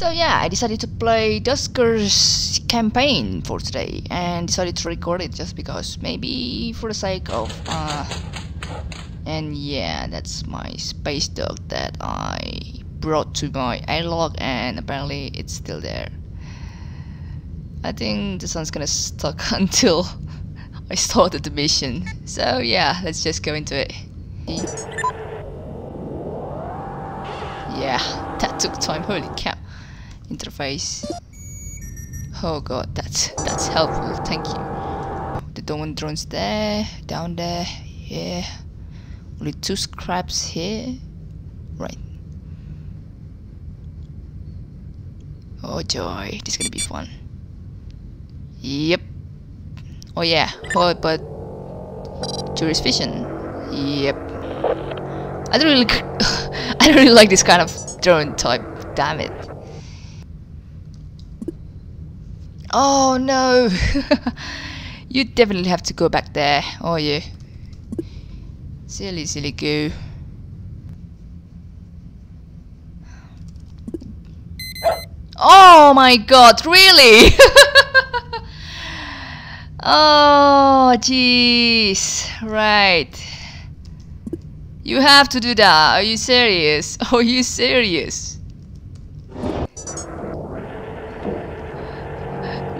So yeah, I decided to play Duskers campaign for today and decided to record it just because maybe for the sake of uh and yeah, that's my space dog that I brought to my airlock and apparently it's still there. I think the sun's gonna stuck until I started the mission. So yeah, let's just go into it. Yeah, that took time, holy cow. Interface. Oh god, that's that's helpful, thank you. The Doman drone's there, down there, yeah. Only two scraps here. Right. Oh joy, this is gonna be fun. Yep. Oh yeah, oh but tourist vision. Yep. I don't really I don't really like this kind of drone type, damn it. Oh no! you definitely have to go back there, oh you? Silly, silly goo. Oh my god, really? oh, jeez. Right. You have to do that. Are you serious? Are you serious?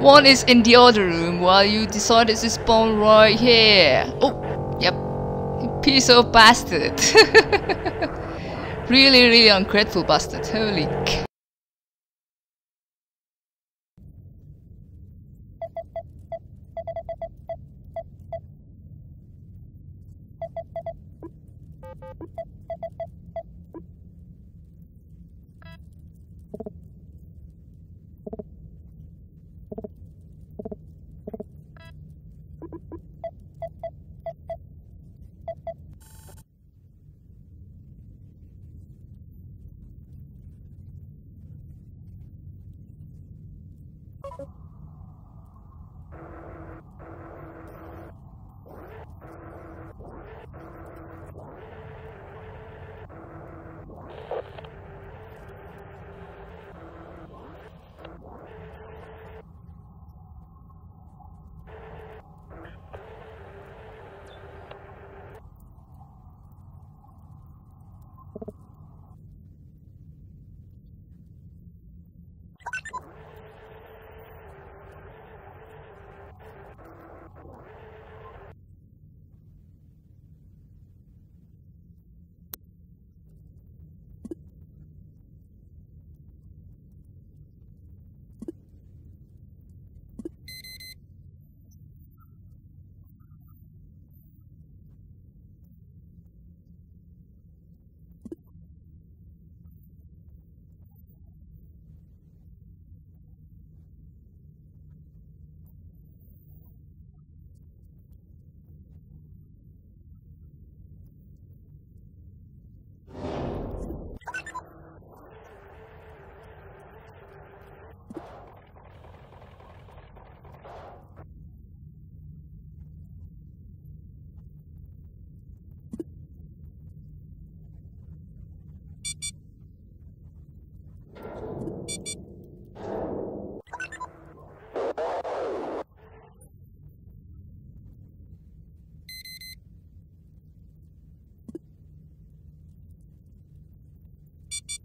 One is in the other room while you decided to spawn right here. Oh, yep. Piece of bastard. really, really ungrateful bastard. Holy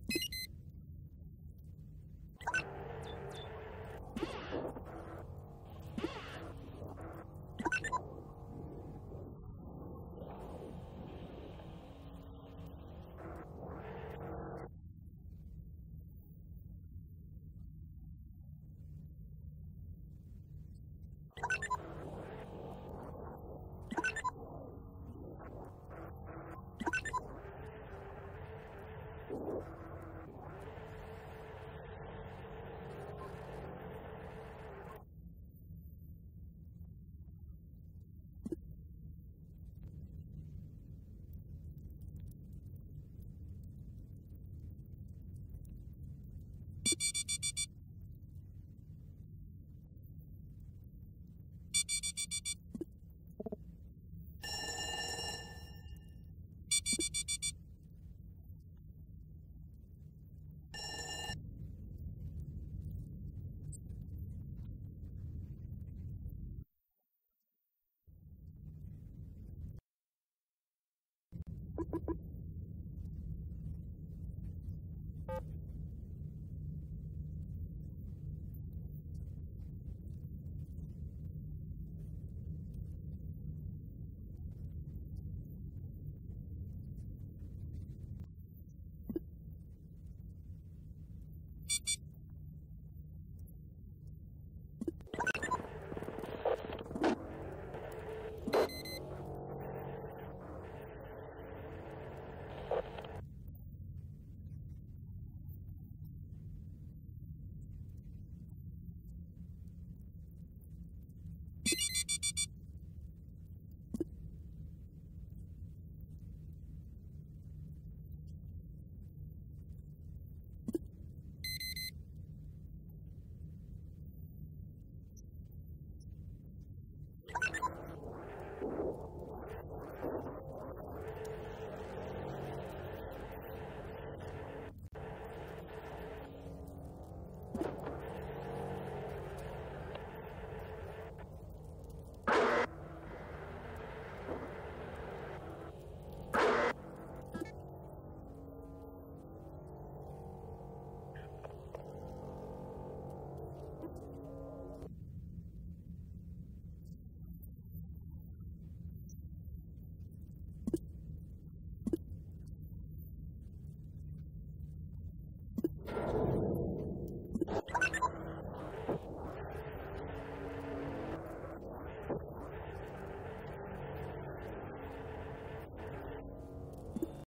you you